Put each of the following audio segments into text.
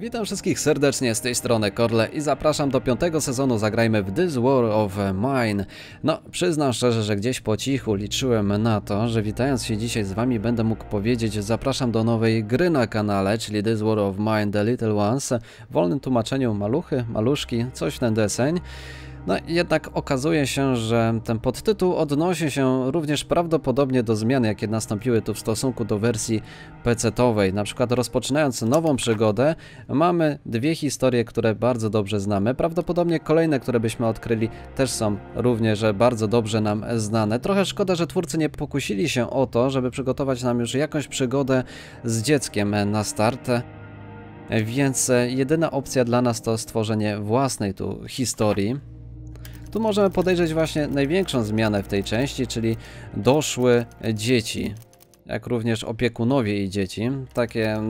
Witam wszystkich serdecznie z tej strony Korle i zapraszam do piątego sezonu Zagrajmy w This War of Mine. No, przyznam szczerze, że gdzieś po cichu liczyłem na to, że witając się dzisiaj z wami będę mógł powiedzieć zapraszam do nowej gry na kanale, czyli This War of Mine The Little Ones. W wolnym tłumaczeniu maluchy, maluszki, coś ten deseń. No jednak okazuje się, że ten podtytuł odnosi się również prawdopodobnie do zmian, jakie nastąpiły tu w stosunku do wersji PC-owej. Na przykład rozpoczynając nową przygodę, mamy dwie historie, które bardzo dobrze znamy. Prawdopodobnie kolejne, które byśmy odkryli, też są również bardzo dobrze nam znane. Trochę szkoda, że twórcy nie pokusili się o to, żeby przygotować nam już jakąś przygodę z dzieckiem na start. Więc jedyna opcja dla nas to stworzenie własnej tu historii. Tu możemy podejrzeć właśnie największą zmianę w tej części, czyli doszły dzieci, jak również opiekunowie i dzieci. Takie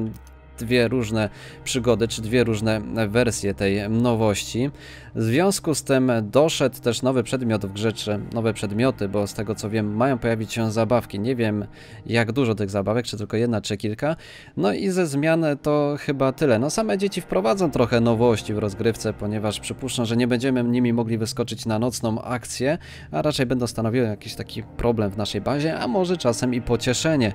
dwie różne przygody, czy dwie różne wersje tej nowości. W związku z tym doszedł też nowy przedmiot w grze, czy nowe przedmioty, bo z tego co wiem mają pojawić się zabawki. Nie wiem jak dużo tych zabawek, czy tylko jedna, czy kilka. No i ze zmian to chyba tyle. No same dzieci wprowadzą trochę nowości w rozgrywce, ponieważ przypuszczam, że nie będziemy nimi mogli wyskoczyć na nocną akcję, a raczej będą stanowiły jakiś taki problem w naszej bazie, a może czasem i pocieszenie.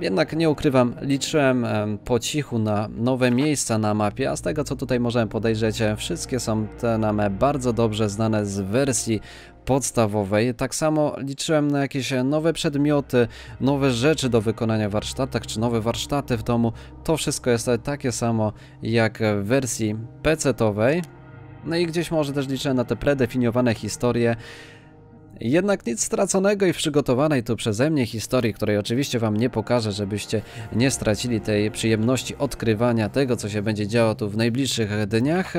Jednak nie ukrywam, liczyłem po cichu na nowe miejsca na mapie, a z tego co tutaj możemy podejrzeć, wszystkie są te nam bardzo dobrze znane z wersji podstawowej. Tak samo liczyłem na jakieś nowe przedmioty, nowe rzeczy do wykonania w warsztatach, czy nowe warsztaty w domu. To wszystko jest takie samo jak w wersji PC-owej. No i gdzieś może też liczę na te predefiniowane historie, jednak nic straconego i w przygotowanej tu przeze mnie historii, której oczywiście Wam nie pokażę, żebyście nie stracili tej przyjemności odkrywania tego, co się będzie działo tu w najbliższych dniach.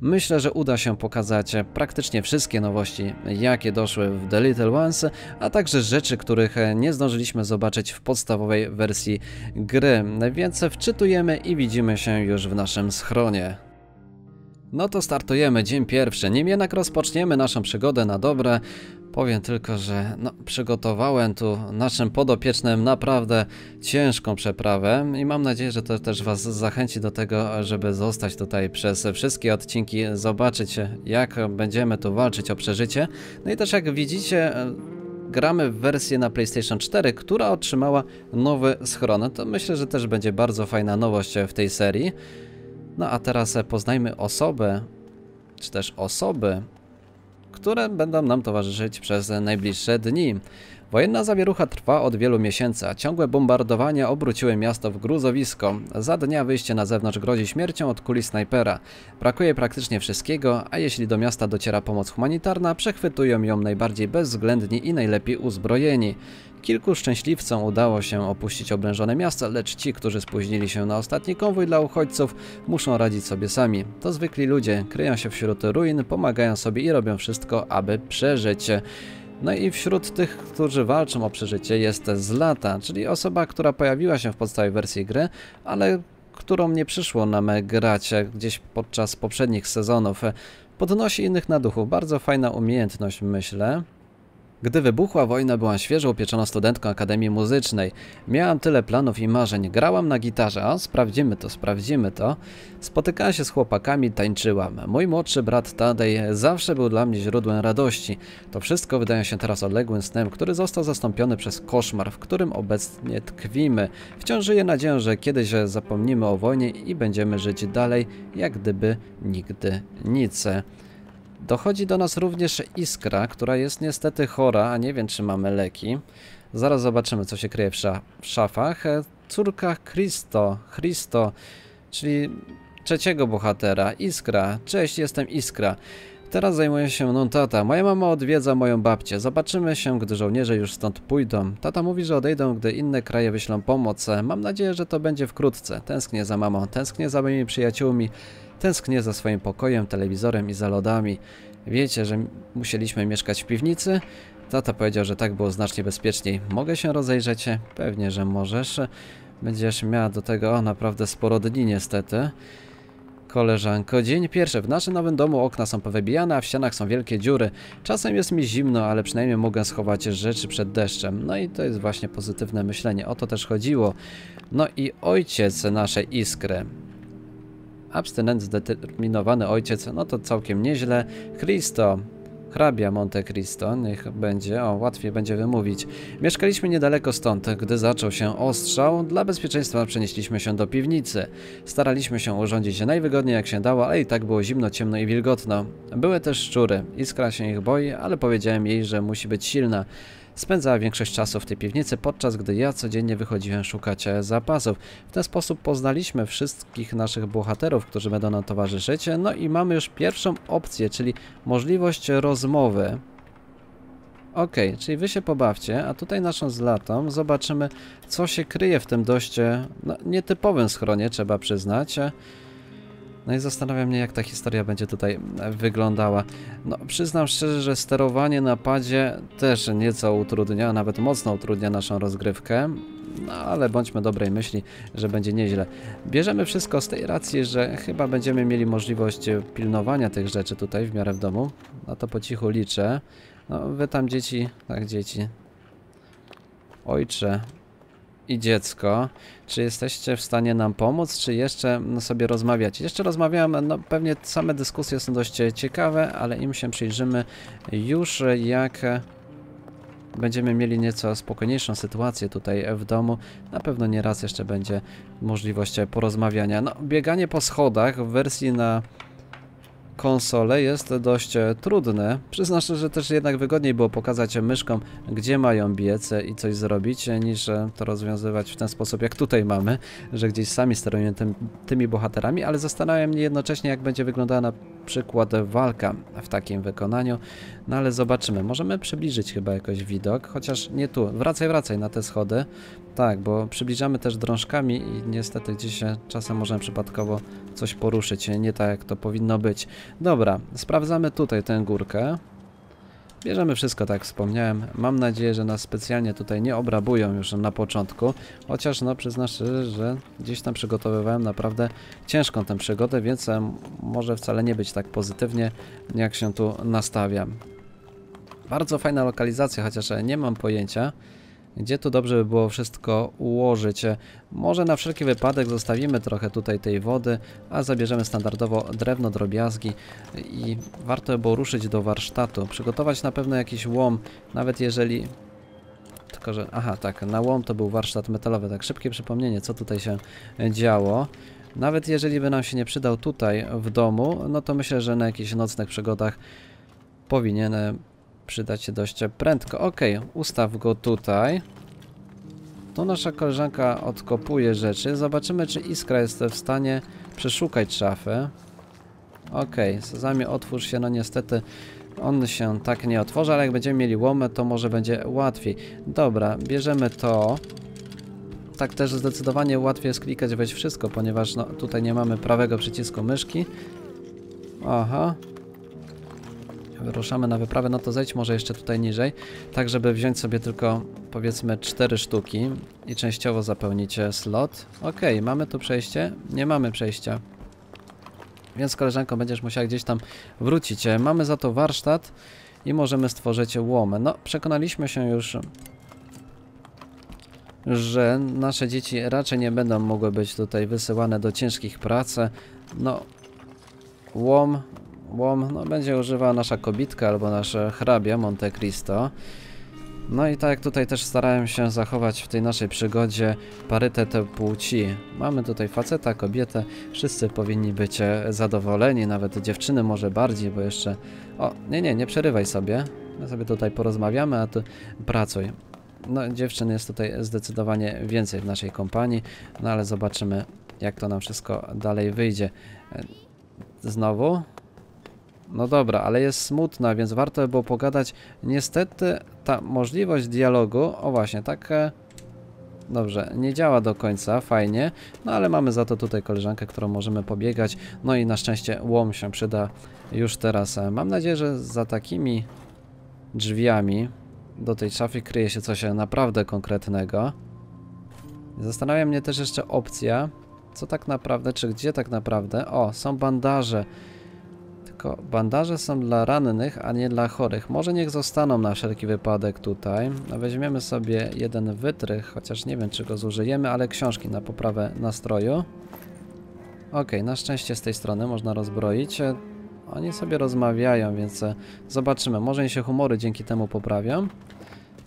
Myślę, że uda się pokazać praktycznie wszystkie nowości, jakie doszły w The Little Ones, a także rzeczy, których nie zdążyliśmy zobaczyć w podstawowej wersji gry. Więc wczytujemy i widzimy się już w naszym schronie. No to startujemy, dzień pierwszy. Nim jednak rozpoczniemy naszą przygodę na dobre, powiem tylko, że no, przygotowałem tu naszym podopiecznym naprawdę ciężką przeprawę i mam nadzieję, że to też Was zachęci do tego, żeby zostać tutaj przez wszystkie odcinki, zobaczyć jak będziemy tu walczyć o przeżycie. No i też jak widzicie, gramy w wersję na PlayStation 4, która otrzymała nowy schron. To myślę, że też będzie bardzo fajna nowość w tej serii. No a teraz poznajmy osobę, czy też osoby, które będą nam towarzyszyć przez najbliższe dni. Wojenna zawierucha trwa od wielu miesięcy, a ciągłe bombardowania obróciły miasto w gruzowisko. Za dnia wyjście na zewnątrz grozi śmiercią od kuli snajpera. Brakuje praktycznie wszystkiego, a jeśli do miasta dociera pomoc humanitarna, przechwytują ją najbardziej bezwzględni i najlepiej uzbrojeni. Kilku szczęśliwcom udało się opuścić oblężone miasta, lecz ci, którzy spóźnili się na ostatni konwój dla uchodźców, muszą radzić sobie sami. To zwykli ludzie, kryją się wśród ruin, pomagają sobie i robią wszystko, aby przeżyć. No i wśród tych, którzy walczą o przeżycie jest Zlata, czyli osoba, która pojawiła się w podstawie wersji gry, ale którą nie przyszło nam grać gdzieś podczas poprzednich sezonów. Podnosi innych na duchu. Bardzo fajna umiejętność, myślę. Gdy wybuchła wojna, byłam świeżo upieczoną studentką Akademii Muzycznej. Miałam tyle planów i marzeń. Grałam na gitarze, a sprawdzimy to, sprawdzimy to. Spotykałam się z chłopakami, tańczyłam. Mój młodszy brat Tadej zawsze był dla mnie źródłem radości. To wszystko wydaje się teraz odległym snem, który został zastąpiony przez koszmar, w którym obecnie tkwimy. Wciąż żyję nadzieją, że kiedyś zapomnimy o wojnie i będziemy żyć dalej, jak gdyby nigdy nic. Dochodzi do nas również Iskra, która jest niestety chora, a nie wiem czy mamy leki. Zaraz zobaczymy co się kryje w, w szafach. E, córka Christo, Christo, czyli trzeciego bohatera, Iskra. Cześć, jestem Iskra. Teraz zajmuje się mną tata. Moja mama odwiedza moją babcię. Zobaczymy się, gdy żołnierze już stąd pójdą. Tata mówi, że odejdą, gdy inne kraje wyślą pomoc. Mam nadzieję, że to będzie wkrótce. Tęsknię za mamą, tęsknię za moimi przyjaciółmi. Tęsknię za swoim pokojem, telewizorem i za lodami. Wiecie, że musieliśmy mieszkać w piwnicy? Tata powiedział, że tak było znacznie bezpieczniej. Mogę się rozejrzeć? Pewnie, że możesz. Będziesz miała do tego naprawdę sporo dni niestety. Koleżanko, dzień pierwszy. W naszym nowym domu okna są powybijane, a w ścianach są wielkie dziury. Czasem jest mi zimno, ale przynajmniej mogę schować rzeczy przed deszczem. No i to jest właśnie pozytywne myślenie. O to też chodziło. No i ojciec naszej iskry. Abstynent, zdeterminowany ojciec, no to całkiem nieźle. Cristo, hrabia Monte Cristo, niech będzie, o, łatwiej będzie wymówić. Mieszkaliśmy niedaleko stąd, gdy zaczął się ostrzał, dla bezpieczeństwa przenieśliśmy się do piwnicy. Staraliśmy się urządzić najwygodniej jak się dało, ale i tak było zimno, ciemno i wilgotno. Były też szczury, Iskra się ich boi, ale powiedziałem jej, że musi być silna. Spędzała większość czasu w tej piwnicy, podczas gdy ja codziennie wychodziłem szukać e, zapasów. W ten sposób poznaliśmy wszystkich naszych bohaterów, którzy będą nam towarzyszyć. No i mamy już pierwszą opcję, czyli możliwość rozmowy. Ok, czyli wy się pobawcie, a tutaj naszą zlatą zobaczymy, co się kryje w tym dość e, no, nietypowym schronie, trzeba przyznać. No i zastanawiam mnie, jak ta historia będzie tutaj e, wyglądała. No, przyznam szczerze, że sterowanie na padzie też nieco utrudnia, nawet mocno utrudnia naszą rozgrywkę. No, ale bądźmy dobrej myśli, że będzie nieźle. Bierzemy wszystko z tej racji, że chyba będziemy mieli możliwość pilnowania tych rzeczy tutaj w miarę w domu. No to po cichu liczę. No, wy tam dzieci, tak dzieci. Ojcze, i dziecko. Czy jesteście w stanie nam pomóc, czy jeszcze sobie rozmawiać? Jeszcze rozmawiamy, no pewnie same dyskusje są dość ciekawe, ale im się przyjrzymy już jak będziemy mieli nieco spokojniejszą sytuację tutaj w domu. Na pewno nieraz jeszcze będzie możliwość porozmawiania. No, bieganie po schodach w wersji na konsole jest dość e, trudne. Przyznam że też jednak wygodniej było pokazać myszkom, gdzie mają biec i coś zrobić, niż e, to rozwiązywać w ten sposób, jak tutaj mamy, że gdzieś sami sterujemy tym, tymi bohaterami, ale zastanawiam mnie jednocześnie, jak będzie wyglądała na przykład walka w takim wykonaniu. No ale zobaczymy. Możemy przybliżyć chyba jakoś widok, chociaż nie tu. Wracaj, wracaj na te schody. Tak, bo przybliżamy też drążkami i niestety gdzieś czasem możemy przypadkowo coś poruszyć, nie tak jak to powinno być. Dobra, sprawdzamy tutaj tę górkę. Bierzemy wszystko, tak wspomniałem. Mam nadzieję, że nas specjalnie tutaj nie obrabują już na początku. Chociaż no przyznam że gdzieś tam przygotowywałem naprawdę ciężką tę przygodę, więc może wcale nie być tak pozytywnie, jak się tu nastawiam. Bardzo fajna lokalizacja, chociaż nie mam pojęcia, gdzie tu dobrze by było wszystko ułożyć. Może na wszelki wypadek zostawimy trochę tutaj tej wody, a zabierzemy standardowo drewno, drobiazgi i warto by było ruszyć do warsztatu. Przygotować na pewno jakiś łom, nawet jeżeli... Tylko, że... Aha, tak, na łom to był warsztat metalowy. Tak, szybkie przypomnienie, co tutaj się działo. Nawet jeżeli by nam się nie przydał tutaj w domu, no to myślę, że na jakichś nocnych przygodach powinien przydać się dość prędko. Ok, ustaw go tutaj. Tu nasza koleżanka odkopuje rzeczy. Zobaczymy, czy Iskra jest w stanie przeszukać szafę. Ok, Sezamie, otwórz się. No niestety on się tak nie otworzy, ale jak będziemy mieli łomę, to może będzie łatwiej. Dobra, bierzemy to. Tak też zdecydowanie łatwiej jest klikać weź wszystko, ponieważ no, tutaj nie mamy prawego przycisku myszki. Aha, wyruszamy na wyprawę, no to zejdź może jeszcze tutaj niżej, tak żeby wziąć sobie tylko powiedzmy 4 sztuki i częściowo zapełnić slot. Ok, mamy tu przejście? Nie mamy przejścia. Więc koleżanko będziesz musiała gdzieś tam wrócić. Mamy za to warsztat i możemy stworzyć łomę. No, przekonaliśmy się już że nasze dzieci raczej nie będą mogły być tutaj wysyłane do ciężkich prac. No, łom łom no, będzie używała nasza kobitka albo nasza hrabia Monte Cristo. No i tak jak tutaj też starałem się zachować w tej naszej przygodzie parytet płci. Mamy tutaj faceta, kobietę, wszyscy powinni być e, zadowoleni, nawet dziewczyny może bardziej, bo jeszcze... O, nie, nie, nie przerywaj sobie. My sobie tutaj porozmawiamy, a ty pracuj. No, dziewczyn jest tutaj zdecydowanie więcej w naszej kompanii, no ale zobaczymy, jak to nam wszystko dalej wyjdzie. E, znowu no dobra, ale jest smutna, więc warto by było pogadać. Niestety ta możliwość dialogu, o właśnie, tak... Dobrze, nie działa do końca, fajnie, no ale mamy za to tutaj koleżankę, którą możemy pobiegać, no i na szczęście łom się przyda już teraz. Mam nadzieję, że za takimi drzwiami do tej szafy kryje się coś naprawdę konkretnego. Zastanawia mnie też jeszcze opcja, co tak naprawdę, czy gdzie tak naprawdę... O, są bandaże. Tylko bandaże są dla rannych, a nie dla chorych. Może niech zostaną na wszelki wypadek tutaj. Weźmiemy sobie jeden wytrych, chociaż nie wiem czy go zużyjemy, ale książki na poprawę nastroju. Okej, na szczęście z tej strony można rozbroić. Oni sobie rozmawiają, więc e, zobaczymy. Może im się humory dzięki temu poprawią.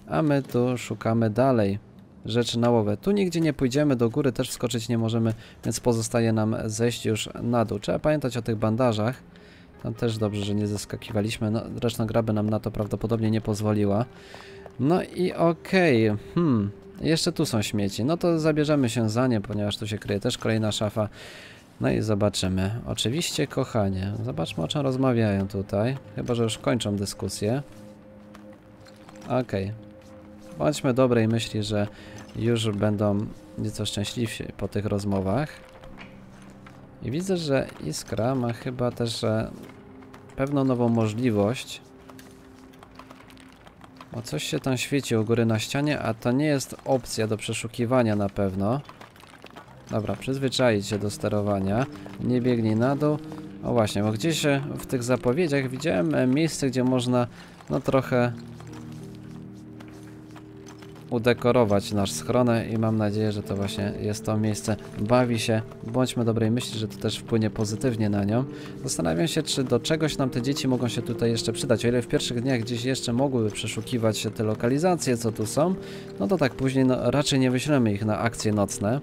A my tu szukamy dalej rzeczy nałowe. Tu nigdzie nie pójdziemy, do góry też wskoczyć nie możemy, więc pozostaje nam zejść już na dół. Trzeba pamiętać o tych bandażach. Tam też dobrze, że nie zeskakiwaliśmy. No, zresztą graby nam na to prawdopodobnie nie pozwoliła. No i okej. Hmm. Jeszcze tu są śmieci. No to zabierzemy się za nie, ponieważ tu się kryje też kolejna szafa. No i zobaczymy. Oczywiście, kochanie. Zobaczmy, o czym rozmawiają tutaj. Chyba, że już kończą dyskusję. Okej. Bądźmy dobrej myśli, że już będą nieco szczęśliwsi po tych rozmowach. I widzę, że Iskra ma chyba też e, pewną nową możliwość. O coś się tam świeci u góry na ścianie, a to nie jest opcja do przeszukiwania na pewno. Dobra, przyzwyczaić się do sterowania. Nie biegnij na dół. O właśnie, bo gdzieś e, w tych zapowiedziach widziałem e, miejsce, gdzie można no trochę udekorować nasz schronę i mam nadzieję, że to właśnie jest to miejsce. Bawi się, bądźmy dobrej myśli, że to też wpłynie pozytywnie na nią. Zastanawiam się, czy do czegoś nam te dzieci mogą się tutaj jeszcze przydać. O ile w pierwszych dniach gdzieś jeszcze mogłyby przeszukiwać się te lokalizacje, co tu są, no to tak później no, raczej nie wyślemy ich na akcje nocne.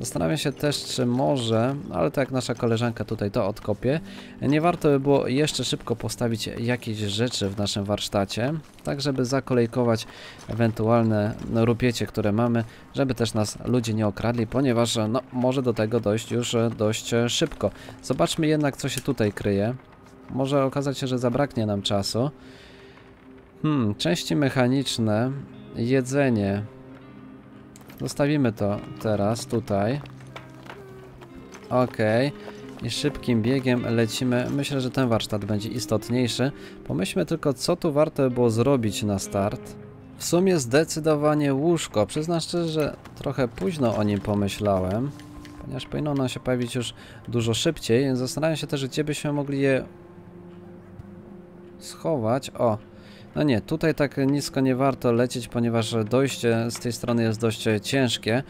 Zastanawiam się też, czy może, ale to jak nasza koleżanka tutaj to odkopie, nie warto by było jeszcze szybko postawić jakieś rzeczy w naszym warsztacie, tak żeby zakolejkować ewentualne rupiecie, które mamy, żeby też nas ludzie nie okradli, ponieważ no, może do tego dojść już dość szybko. Zobaczmy jednak, co się tutaj kryje. Może okazać się, że zabraknie nam czasu. Hmm, części mechaniczne, jedzenie, Zostawimy to teraz tutaj. Okej. I szybkim biegiem lecimy. Myślę, że ten warsztat będzie istotniejszy. Pomyślmy tylko, co tu warto by było zrobić na start. W sumie zdecydowanie łóżko. Przyznam szczerze, że trochę późno o nim pomyślałem. Ponieważ powinno ono się pojawić już dużo szybciej. Zastanawiam się też, gdzie byśmy mogli je schować. O, no nie, tutaj tak nisko nie warto lecieć, ponieważ dojście z tej strony jest dość ciężkie.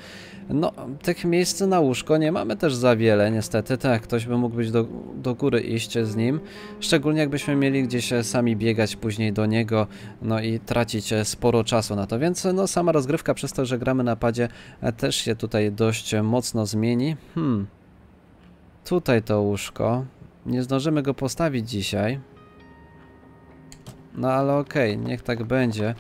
No, tych miejsc na łóżko nie mamy też za wiele, niestety. Tak, ktoś by mógł być do, do góry iść z nim. Szczególnie jakbyśmy mieli gdzieś sami biegać później do niego, no i tracić sporo czasu na to. Więc no, sama rozgrywka przez to, że gramy na padzie, też się tutaj dość mocno zmieni. Hmm. Tutaj to łóżko. Nie zdążymy go postawić dzisiaj. No ale okej, niech tak będzie.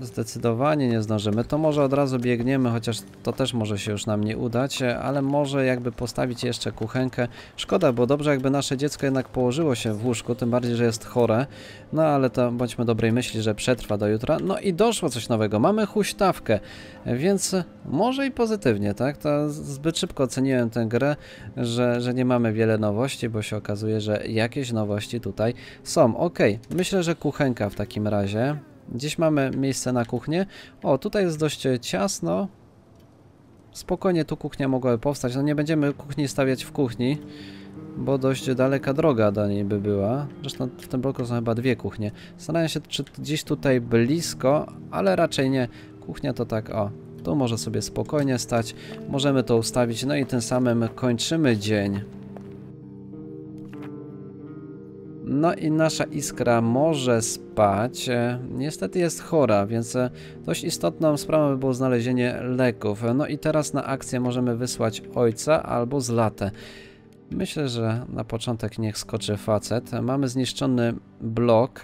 Zdecydowanie nie zdążymy. To może od razu biegniemy, chociaż to też może się już nam nie udać, ale może jakby postawić jeszcze kuchenkę. Szkoda, bo dobrze jakby nasze dziecko jednak położyło się w łóżku, tym bardziej, że jest chore. No ale to bądźmy dobrej myśli, że przetrwa do jutra. No i doszło coś nowego. Mamy huśtawkę, więc może i pozytywnie, tak? To zbyt szybko oceniłem tę grę, że, że nie mamy wiele nowości, bo się okazuje, że jakieś nowości tutaj są. Ok, myślę, że kuchenka w takim razie. Gdzieś mamy miejsce na kuchnię. O, tutaj jest dość ciasno. Spokojnie tu kuchnia mogłaby powstać. No nie będziemy kuchni stawiać w kuchni, bo dość daleka droga do niej by była. Zresztą w tym bloku są chyba dwie kuchnie. Zastanawiam się, czy gdzieś tutaj blisko, ale raczej nie. Kuchnia to tak, o, tu może sobie spokojnie stać. Możemy to ustawić, no i tym samym kończymy dzień. No i nasza iskra może spać. E, niestety jest chora, więc e, dość istotną sprawą by było znalezienie leków. No i teraz na akcję możemy wysłać ojca albo zlatę. Myślę, że na początek niech skoczy facet. Mamy zniszczony blok,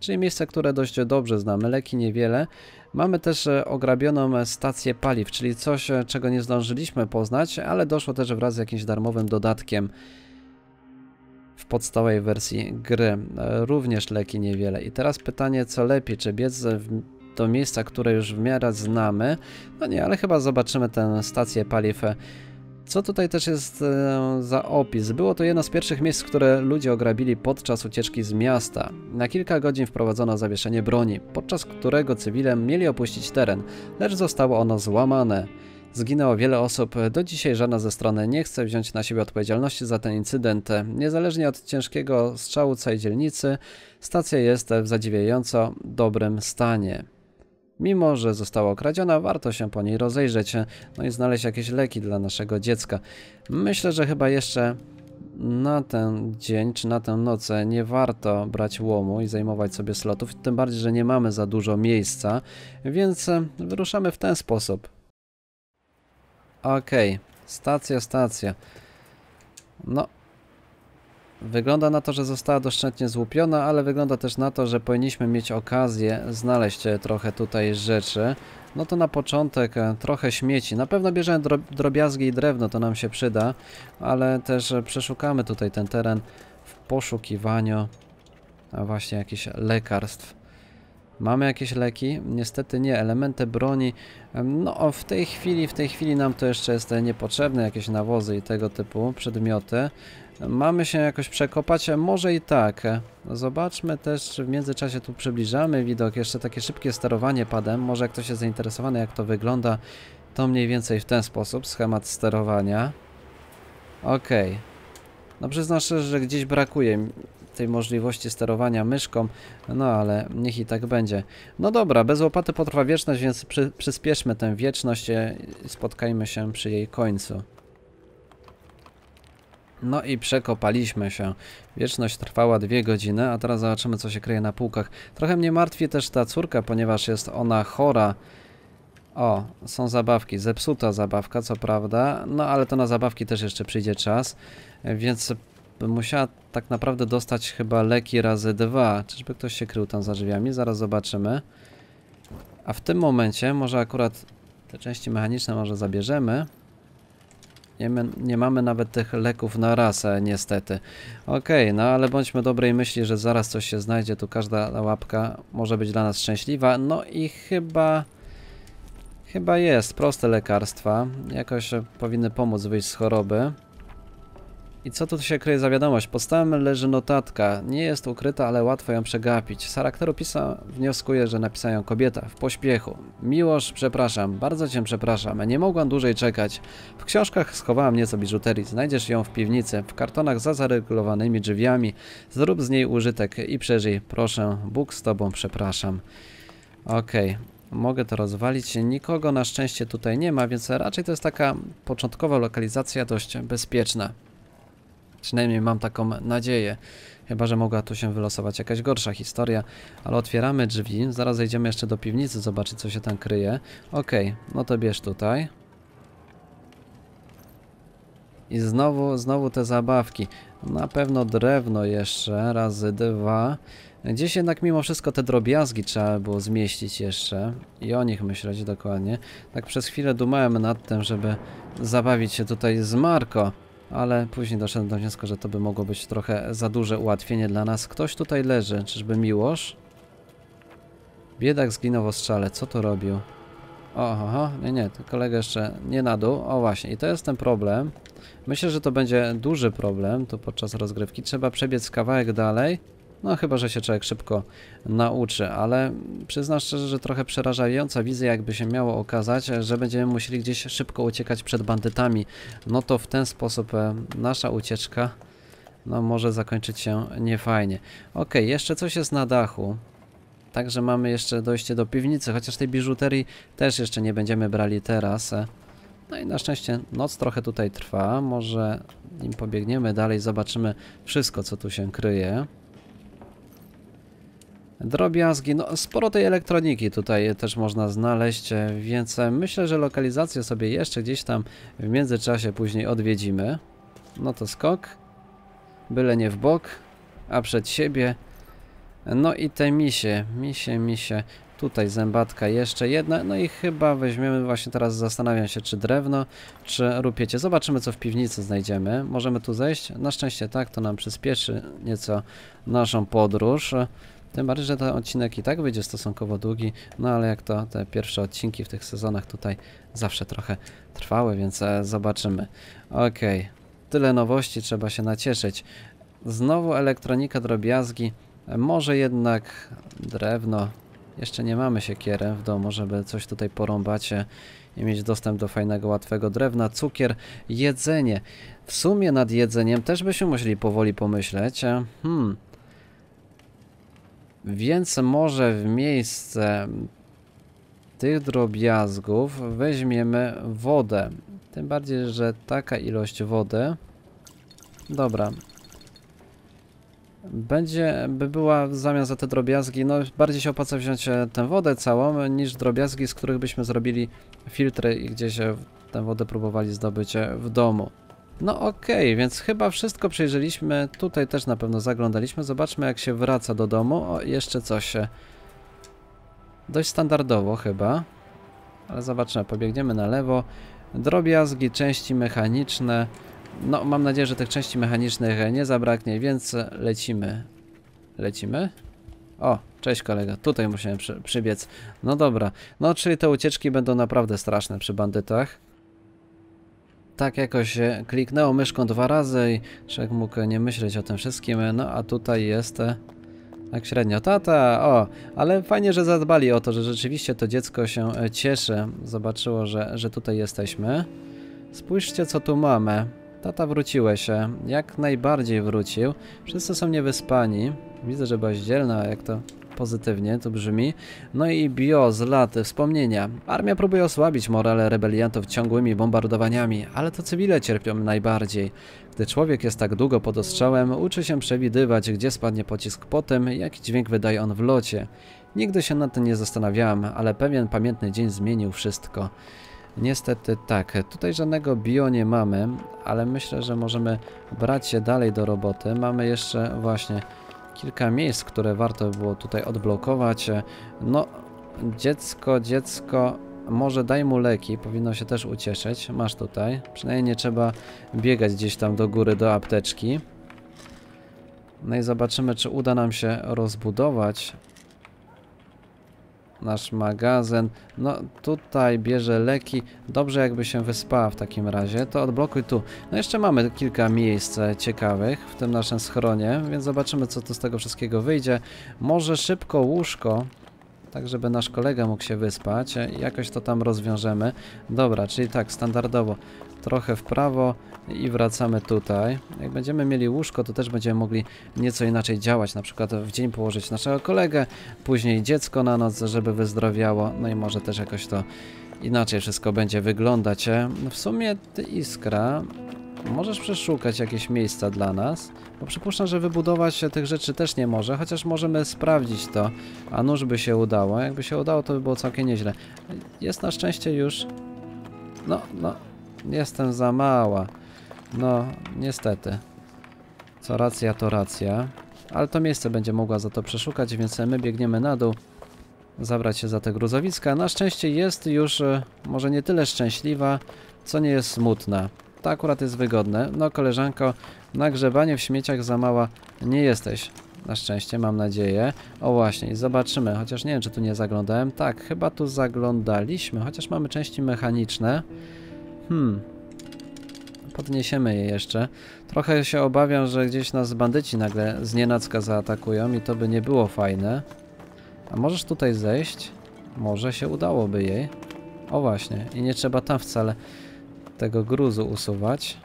czyli miejsce, które dość dobrze znamy. Leki niewiele. Mamy też e, ograbioną stację paliw, czyli coś, czego nie zdążyliśmy poznać, ale doszło też wraz z jakimś darmowym dodatkiem w podstawowej wersji gry. Również leki niewiele. I teraz pytanie, co lepiej, czy biec do miejsca, które już w miarę znamy? No nie, ale chyba zobaczymy tę stację paliw. Co tutaj też jest e, za opis? Było to jedno z pierwszych miejsc, które ludzie ograbili podczas ucieczki z miasta. Na kilka godzin wprowadzono zawieszenie broni, podczas którego cywile mieli opuścić teren, lecz zostało ono złamane. Zginęło wiele osób. Do dzisiaj żadna ze stron nie chce wziąć na siebie odpowiedzialności za ten incydent. Niezależnie od ciężkiego strzału całej dzielnicy, stacja jest w zadziwiająco dobrym stanie. Mimo, że została okradziona, warto się po niej rozejrzeć, no i znaleźć jakieś leki dla naszego dziecka. Myślę, że chyba jeszcze na ten dzień czy na tę noc nie warto brać łomu i zajmować sobie slotów, tym bardziej, że nie mamy za dużo miejsca, więc wyruszamy w ten sposób. Okej, okay. stacja, stacja. No, Wygląda na to, że została doszczętnie złupiona, ale wygląda też na to, że powinniśmy mieć okazję znaleźć e, trochę tutaj rzeczy. No to na początek e, trochę śmieci. Na pewno bierzemy drobiazgi i drewno, to nam się przyda, ale też e, przeszukamy tutaj ten teren w poszukiwaniu właśnie jakichś lekarstw. Mamy jakieś leki? Niestety nie. Elementy broni. No w tej chwili, w tej chwili nam to jeszcze jest niepotrzebne. Jakieś nawozy i tego typu przedmioty. Mamy się jakoś przekopać? Może i tak. Zobaczmy też, czy w międzyczasie tu przybliżamy widok. Jeszcze takie szybkie sterowanie padem. Może jak ktoś jest zainteresowany, jak to wygląda, to mniej więcej w ten sposób. Schemat sterowania. Ok. No przyznam szczerze, że gdzieś brakuje tej możliwości sterowania myszką, no ale niech i tak będzie. No dobra, bez łopaty potrwa wieczność, więc przy, przyspieszmy tę wieczność i spotkajmy się przy jej końcu. No i przekopaliśmy się. Wieczność trwała dwie godziny, a teraz zobaczymy co się kryje na półkach. Trochę mnie martwi też ta córka, ponieważ jest ona chora. O, są zabawki. Zepsuta zabawka, co prawda. No ale to na zabawki też jeszcze przyjdzie czas. Więc musiała tak naprawdę dostać chyba leki razy dwa. Czyżby ktoś się krył tam za drzwiami? Zaraz zobaczymy. A w tym momencie może akurat te części mechaniczne może zabierzemy. Nie, nie, mamy nawet tych leków na rasę, niestety. Okej, okay, no ale bądźmy dobrej myśli, że zaraz coś się znajdzie. Tu każda łapka może być dla nas szczęśliwa. No i chyba... Chyba jest. Proste lekarstwa. Jakoś powinny pomóc wyjść z choroby. I co tu się kryje za wiadomość? Pod stałem leży notatka. Nie jest ukryta, ale łatwo ją przegapić. Z charakteru pisa wnioskuje, że napisała kobieta w pośpiechu. Miłosz, przepraszam, bardzo cię przepraszam. Nie mogłam dłużej czekać. W książkach schowałam nieco biżuterii. Znajdziesz ją w piwnicy, w kartonach za zaregulowanymi drzwiami. Zrób z niej użytek i przeżyj. Proszę, Bóg z tobą, przepraszam. Okej. Okay. Mogę to rozwalić. Nikogo na szczęście tutaj nie ma, więc raczej to jest taka początkowa lokalizacja dość bezpieczna. Przynajmniej mam taką nadzieję. Chyba, że mogła tu się wylosować jakaś gorsza historia. Ale otwieramy drzwi. Zaraz zejdziemy jeszcze do piwnicy, zobaczyć co się tam kryje. Ok, no to bierz tutaj. I znowu, znowu te zabawki. Na pewno drewno jeszcze, razy dwa. Gdzieś jednak mimo wszystko te drobiazgi trzeba było zmieścić jeszcze i o nich myśleć dokładnie. Tak przez chwilę dumałem nad tym, żeby zabawić się tutaj z Marko ale później doszedłem do wniosku, że to by mogło być trochę za duże ułatwienie dla nas. Ktoś tutaj leży, czyżby Miłosz? Biedak zginął w ostrzale, co to robił? Oho, nie, nie, kolega jeszcze nie na dół. O właśnie, i to jest ten problem. Myślę, że to będzie duży problem tu podczas rozgrywki. Trzeba przebiec kawałek dalej no chyba, że się człowiek szybko nauczy, ale przyznam szczerze, że trochę przerażająca wizja jakby się miało okazać, że będziemy musieli gdzieś szybko uciekać przed bandytami. No to w ten sposób e, nasza ucieczka no może zakończyć się niefajnie. Ok, jeszcze coś jest na dachu. Także mamy jeszcze dojście do piwnicy, chociaż tej biżuterii też jeszcze nie będziemy brali teraz. E. No i na szczęście noc trochę tutaj trwa, może nim pobiegniemy dalej, zobaczymy wszystko co tu się kryje. Drobiazgi, no sporo tej elektroniki tutaj też można znaleźć, więc myślę, że lokalizację sobie jeszcze gdzieś tam w międzyczasie później odwiedzimy. No to skok, byle nie w bok, a przed siebie. No i te misie, misie, misie. Tutaj zębatka jeszcze jedna, no i chyba weźmiemy właśnie teraz, zastanawiam się, czy drewno, czy rupiecie. Zobaczymy, co w piwnicy znajdziemy. Możemy tu zejść? Na szczęście tak, to nam przyspieszy nieco naszą podróż. Tym bardziej, że ten odcinek i tak wyjdzie stosunkowo długi, no ale jak to te pierwsze odcinki w tych sezonach tutaj zawsze trochę trwały, więc e, zobaczymy. Ok, tyle nowości, trzeba się nacieszyć. Znowu elektronika, drobiazgi, może jednak drewno. Jeszcze nie mamy siekierę w domu, żeby coś tutaj porąbać e, i mieć dostęp do fajnego, łatwego drewna, cukier, jedzenie. W sumie nad jedzeniem też byśmy musieli powoli pomyśleć. E, hmm, więc może w miejsce tych drobiazgów weźmiemy wodę. Tym bardziej, że taka ilość wody... Dobra. Będzie, by była w zamian za te drobiazgi, no bardziej się opłaca wziąć e, tę wodę całą, niż drobiazgi, z których byśmy zrobili filtry i gdzieś e, tę wodę próbowali zdobyć e, w domu. No okej, okay, więc chyba wszystko przejrzeliśmy, tutaj też na pewno zaglądaliśmy, zobaczmy jak się wraca do domu, o jeszcze coś dość standardowo chyba, ale zobaczymy, pobiegniemy na lewo, drobiazgi, części mechaniczne, no mam nadzieję, że tych części mechanicznych nie zabraknie, więc lecimy, lecimy? O, cześć kolega, tutaj musimy przy, przybiec. No dobra, no czyli te ucieczki będą naprawdę straszne przy bandytach tak jakoś kliknęło myszką dwa razy i człowiek mógł nie myśleć o tym wszystkim, no a tutaj jest e, tak średnio. Tata, o, ale fajnie, że zadbali o to, że rzeczywiście to dziecko się e, cieszy, zobaczyło, że, że tutaj jesteśmy. Spójrzcie, co tu mamy. Tata wróciłeś się, jak najbardziej wrócił. Wszyscy są niewyspani. Widzę, że byłaś dzielna, jak to pozytywnie to brzmi. No i bio z lat, wspomnienia. Armia próbuje osłabić morale rebeliantów ciągłymi bombardowaniami, ale to cywile cierpią najbardziej. Gdy człowiek jest tak długo pod ostrzałem, uczy się przewidywać, gdzie spadnie pocisk po tym, jaki dźwięk wydaje on w locie. Nigdy się nad tym nie zastanawiałam, ale pewien pamiętny dzień zmienił wszystko. Niestety tak, tutaj żadnego bio nie mamy, ale myślę, że możemy brać się dalej do roboty. Mamy jeszcze właśnie kilka miejsc, które warto było tutaj odblokować. No, dziecko, dziecko, może daj mu leki, powinno się też ucieszyć. Masz tutaj. Przynajmniej nie trzeba biegać gdzieś tam do góry, do apteczki. No i zobaczymy, czy uda nam się rozbudować nasz magazyn. No tutaj bierze leki. Dobrze jakby się wyspała w takim razie. To odblokuj tu. No jeszcze mamy kilka miejsc e, ciekawych w tym naszym schronie, więc zobaczymy co tu z tego wszystkiego wyjdzie. Może szybko łóżko tak żeby nasz kolega mógł się wyspać. E, jakoś to tam rozwiążemy. Dobra, czyli tak, standardowo trochę w prawo i wracamy tutaj. Jak będziemy mieli łóżko, to też będziemy mogli nieco inaczej działać, na przykład w dzień położyć naszego kolegę, później dziecko na noc, żeby wyzdrowiało, no i może też jakoś to inaczej wszystko będzie wyglądać. E, w sumie ty Iskra, możesz przeszukać jakieś miejsca dla nas, bo przypuszczam, że wybudować tych rzeczy też nie może, chociaż możemy sprawdzić to, a nuż by się udało. Jakby się udało, to by było całkiem nieźle. Jest na szczęście już... No, no, jestem za mała. No, niestety. Co racja, to racja. Ale to miejsce będzie mogła za to przeszukać, więc my biegniemy na dół. Zabrać się za te gruzowiska. Na szczęście jest już e, może nie tyle szczęśliwa, co nie jest smutna. To akurat jest wygodne. No koleżanko, na grzebanie w śmieciach za mała nie jesteś. Na szczęście, mam nadzieję. O właśnie, zobaczymy. Chociaż nie wiem, czy tu nie zaglądałem. Tak, chyba tu zaglądaliśmy, chociaż mamy części mechaniczne. Hmm, Podniesiemy je jeszcze. Trochę się obawiam, że gdzieś nas bandyci nagle z nienacka zaatakują i to by nie było fajne. A możesz tutaj zejść? Może się udałoby jej. O właśnie, i nie trzeba tam wcale tego gruzu usuwać.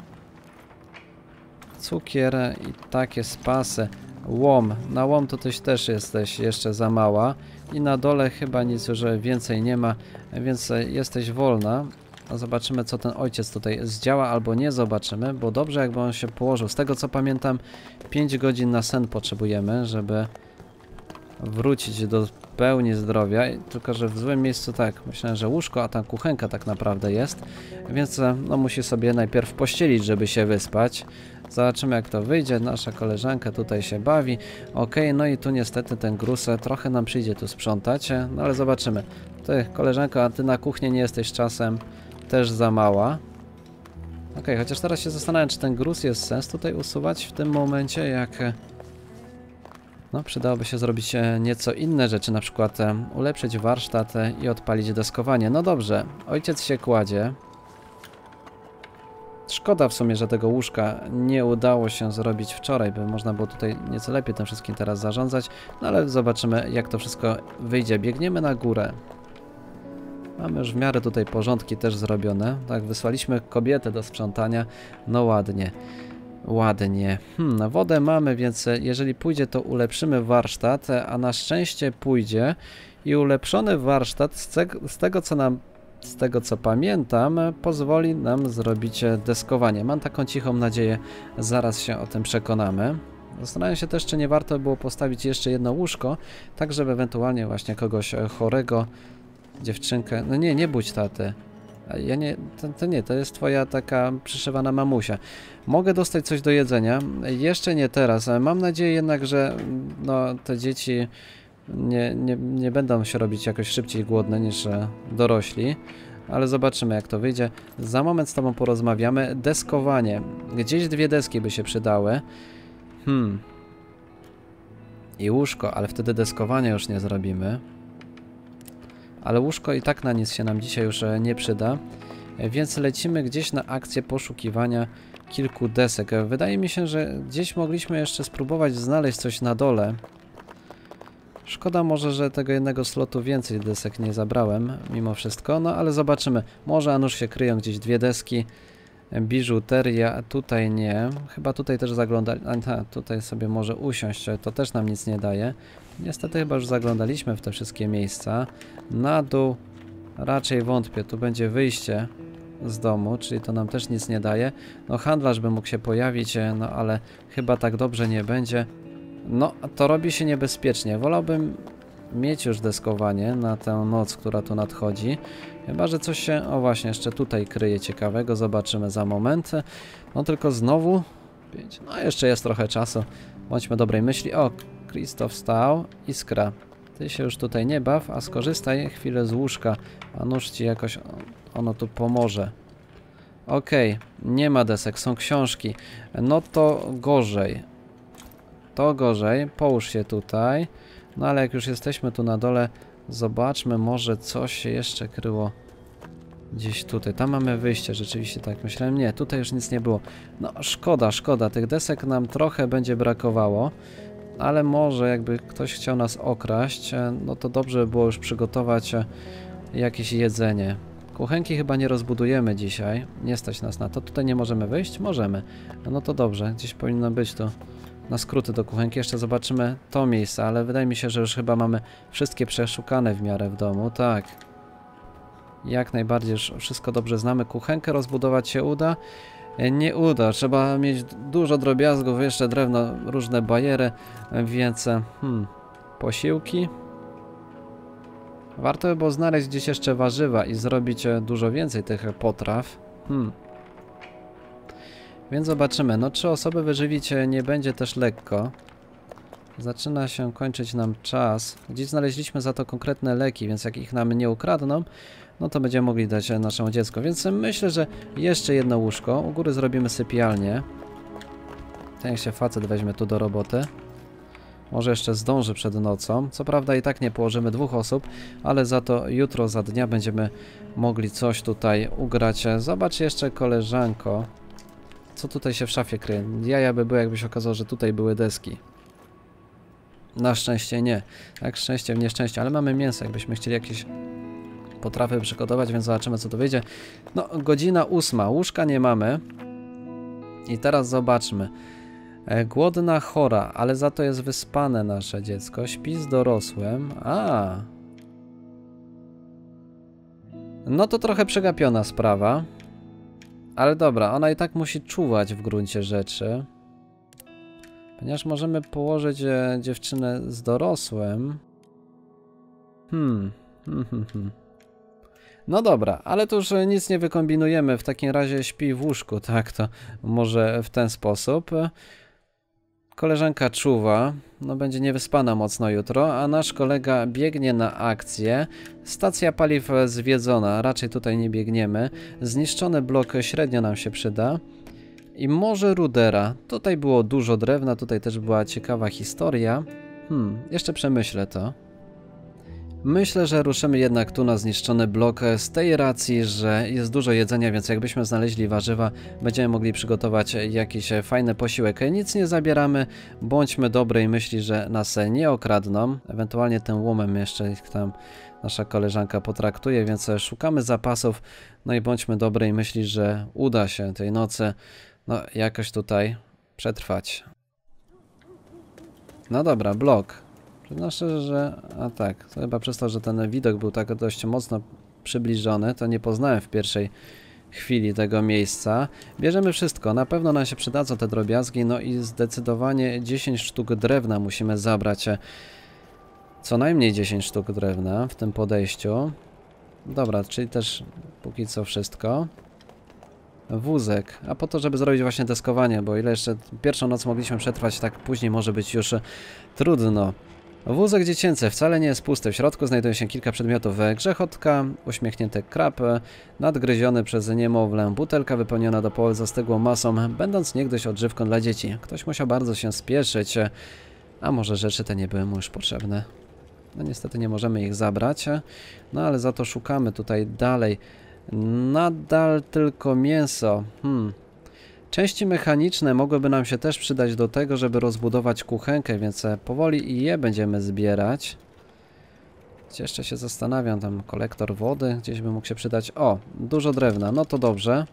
Cukier i takie spasy. Łom. Na łom to tyś też jesteś jeszcze za mała. I na dole chyba nic już więcej nie ma, więc jesteś wolna. No zobaczymy, co ten ojciec tutaj zdziała, albo nie zobaczymy, bo dobrze jakby on się położył. Z tego co pamiętam, 5 godzin na sen potrzebujemy, żeby wrócić do pełni zdrowia, tylko że w złym miejscu tak, myślałem, że łóżko, a tam kuchenka tak naprawdę jest, więc e, no musi sobie najpierw pościelić, żeby się wyspać. Zobaczymy jak to wyjdzie, nasza koleżanka tutaj się bawi, ok, no i tu niestety ten gruz e, trochę nam przyjdzie tu sprzątać, e, no ale zobaczymy. Ty koleżanko, a ty na kuchni nie jesteś czasem, też za mała. Ok, chociaż teraz się zastanawiam, czy ten gruz jest sens tutaj usuwać w tym momencie, jak... E, no, przydałoby się zrobić e, nieco inne rzeczy, na przykład e, ulepszyć warsztat i odpalić deskowanie. No dobrze, ojciec się kładzie. Szkoda w sumie, że tego łóżka nie udało się zrobić wczoraj, by można było tutaj nieco lepiej tym wszystkim teraz zarządzać. No ale zobaczymy, jak to wszystko wyjdzie. Biegniemy na górę. Mamy już w miarę tutaj porządki też zrobione. Tak, wysłaliśmy kobietę do sprzątania. No ładnie. Ładnie. Hmm, wodę mamy, więc jeżeli pójdzie, to ulepszymy warsztat, a na szczęście pójdzie i ulepszony warsztat z, z tego co nam z tego co pamiętam, pozwoli nam zrobić deskowanie. Mam taką cichą nadzieję, zaraz się o tym przekonamy. Zastanawiam się też, czy nie warto było postawić jeszcze jedno łóżko, tak żeby ewentualnie właśnie kogoś chorego, dziewczynkę... No nie, nie budź taty. Ja nie, to, to, nie, to jest twoja taka przyszywana mamusia. Mogę dostać coś do jedzenia, jeszcze nie teraz. Mam nadzieję jednak, że no, te dzieci nie, nie, nie będą się robić jakoś szybciej głodne niż e, dorośli. Ale zobaczymy jak to wyjdzie. Za moment z tobą porozmawiamy. Deskowanie. Gdzieś dwie deski by się przydały. Hmm. I łóżko, ale wtedy deskowanie już nie zrobimy. Ale łóżko i tak na nic się nam dzisiaj już e, nie przyda. E, więc lecimy gdzieś na akcję poszukiwania kilku desek. Wydaje mi się, że gdzieś mogliśmy jeszcze spróbować znaleźć coś na dole. Szkoda może, że tego jednego slotu więcej desek nie zabrałem, mimo wszystko, no ale zobaczymy. Może a się kryją gdzieś dwie deski. Biżuteria, tutaj nie. Chyba tutaj też zaglądali... A, tutaj sobie może usiąść, to też nam nic nie daje. Niestety chyba już zaglądaliśmy w te wszystkie miejsca. Na dół raczej wątpię, tu będzie wyjście z domu, czyli to nam też nic nie daje. No handlarz by mógł się pojawić, no ale chyba tak dobrze nie będzie. No, to robi się niebezpiecznie. Wolałbym mieć już deskowanie na tę noc, która tu nadchodzi. Chyba, że coś się, o właśnie, jeszcze tutaj kryje ciekawego. Zobaczymy za moment. No tylko znowu... No, jeszcze jest trochę czasu. Bądźmy dobrej myśli. O, Krzysztof wstał. Iskra. Ty się już tutaj nie baw, a skorzystaj chwilę z łóżka. A nóż ci jakoś ono tu pomoże. Okej, okay. nie ma desek, są książki. No to gorzej. To gorzej. Połóż się tutaj. No ale jak już jesteśmy tu na dole, zobaczmy, może coś się jeszcze kryło gdzieś tutaj. Tam mamy wyjście, rzeczywiście tak myślałem. Nie, tutaj już nic nie było. No szkoda, szkoda. Tych desek nam trochę będzie brakowało. Ale może jakby ktoś chciał nas okraść, e, no to dobrze by było już przygotować e, jakieś jedzenie. Kuchenki chyba nie rozbudujemy dzisiaj. Nie stać nas na to. Tutaj nie możemy wyjść? Możemy. No to dobrze, gdzieś powinno być to na skróty do kuchenki. Jeszcze zobaczymy to miejsce, ale wydaje mi się, że już chyba mamy wszystkie przeszukane w miarę w domu. Tak. Jak najbardziej już wszystko dobrze znamy. Kuchenkę rozbudować się uda? E, nie uda. Trzeba mieć dużo drobiazgów, jeszcze drewno, różne bajery, więc e, hmm, posiłki. Warto by było znaleźć gdzieś jeszcze warzywa i zrobić e, dużo więcej tych potraw. Hmm. Więc zobaczymy. No trzy osoby wyżywić nie będzie też lekko. Zaczyna się kończyć nam czas. Gdzieś znaleźliśmy za to konkretne leki, więc jak ich nam nie ukradną, no to będziemy mogli dać naszemu dziecku. Więc myślę, że jeszcze jedno łóżko. U góry zrobimy sypialnię. Ten się facet weźmie tu do roboty. Może jeszcze zdąży przed nocą. Co prawda i tak nie położymy dwóch osób, ale za to jutro, za dnia będziemy mogli coś tutaj ugrać. Zobacz jeszcze koleżanko. Co tutaj się w szafie kryje? Jaja by były, jakby się okazało, że tutaj były deski. Na szczęście nie. Tak, szczęście w nieszczęście, ale mamy mięso, jakbyśmy chcieli jakieś potrawy przygotować, więc zobaczymy co to wyjdzie. No, godzina ósma, łóżka nie mamy. I teraz zobaczmy. E, głodna, chora, ale za to jest wyspane nasze dziecko. Śpi z dorosłym. A. No to trochę przegapiona sprawa. Ale dobra, ona i tak musi czuwać w gruncie rzeczy. Ponieważ możemy położyć e, dziewczynę z dorosłym. Hmm. Hmm, hmm, hmm. No dobra, ale to już nic nie wykombinujemy. W takim razie śpi w łóżku, tak? To może w ten sposób. Koleżanka czuwa, no będzie niewyspana mocno jutro, a nasz kolega biegnie na akcję. Stacja paliw zwiedzona, raczej tutaj nie biegniemy. Zniszczony blok średnio nam się przyda. I może rudera. Tutaj było dużo drewna, tutaj też była ciekawa historia. Hmm, jeszcze przemyślę to. Myślę, że ruszymy jednak tu na zniszczony blok z tej racji, że jest dużo jedzenia, więc jakbyśmy znaleźli warzywa, będziemy mogli przygotować jakiś fajny posiłek. Nic nie zabieramy, bądźmy dobrej myśli, że nas nie okradną. Ewentualnie tym łomem jeszcze ich tam nasza koleżanka potraktuje, więc szukamy zapasów, no i bądźmy dobrej myśli, że uda się tej nocy no jakoś tutaj przetrwać. No dobra, blok. Szczerze, że... A tak, to chyba przez to, że ten widok był tak dość mocno przybliżony, to nie poznałem w pierwszej chwili tego miejsca. Bierzemy wszystko, na pewno nam się przydadzą te drobiazgi, no i zdecydowanie 10 sztuk drewna musimy zabrać. Co najmniej 10 sztuk drewna w tym podejściu. Dobra, czyli też póki co wszystko. Wózek, a po to, żeby zrobić właśnie deskowanie, bo ile jeszcze pierwszą noc mogliśmy przetrwać, tak później może być już trudno. Wózek dziecięcy wcale nie jest pusty. W środku znajduje się kilka przedmiotów. Grzechotka, uśmiechnięty krab, nadgryziony przez niemowlę, butelka wypełniona do połowy zastygłą masą, będąc niegdyś odżywką dla dzieci. Ktoś musiał bardzo się spieszyć, a może rzeczy te nie były mu już potrzebne. No niestety nie możemy ich zabrać, no ale za to szukamy tutaj dalej. Nadal tylko mięso. Hmm. Części mechaniczne mogłyby nam się też przydać do tego, żeby rozbudować kuchenkę, więc e, powoli je będziemy zbierać. Jeszcze się zastanawiam, tam kolektor wody gdzieś by mógł się przydać. O, dużo drewna, no to dobrze.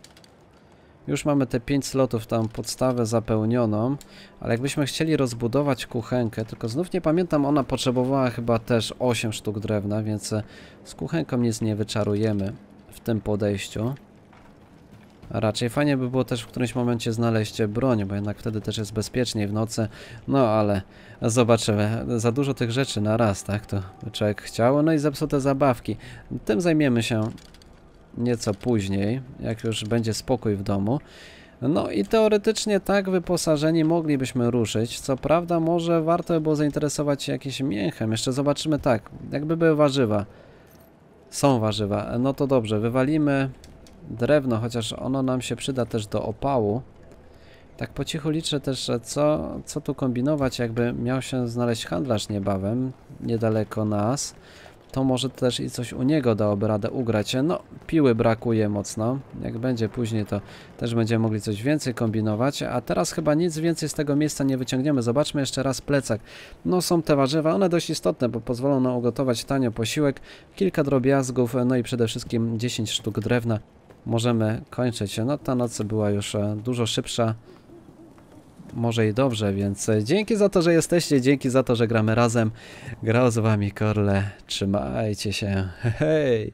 Już mamy te 5 slotów, tam podstawę zapełnioną, ale jakbyśmy chcieli rozbudować kuchenkę, tylko znów nie pamiętam, ona potrzebowała chyba też 8 sztuk drewna, więc e, z kuchenką nic nie wyczarujemy w tym podejściu. Raczej fajnie by było też w którymś momencie znaleźć broń, bo jednak wtedy też jest bezpieczniej w nocy. No ale zobaczymy, za dużo tych rzeczy na raz, tak? To człowiek chciał. No i zepsute zabawki. Tym zajmiemy się nieco później, jak już będzie spokój w domu. No i teoretycznie tak wyposażeni moglibyśmy ruszyć. Co prawda może warto by było zainteresować się jakimś mięchem. Jeszcze zobaczymy tak, jakby były warzywa. Są warzywa. No to dobrze, wywalimy drewno, chociaż ono nam się przyda też do opału. Tak po cichu liczę też, co, co tu kombinować, jakby miał się znaleźć handlarz niebawem, niedaleko nas. To może też i coś u niego dałoby radę ugrać. No, piły brakuje mocno. Jak będzie później, to też będziemy mogli coś więcej kombinować. A teraz chyba nic więcej z tego miejsca nie wyciągniemy. Zobaczmy jeszcze raz plecak. No, są te warzywa, one dość istotne, bo pozwolą nam ugotować tanio posiłek, kilka drobiazgów, no i przede wszystkim 10 sztuk drewna możemy kończyć. No ta noc była już e, dużo szybsza. Może i dobrze, więc e, dzięki za to, że jesteście, dzięki za to, że gramy razem. Grał z wami Korle. Trzymajcie się. Hej!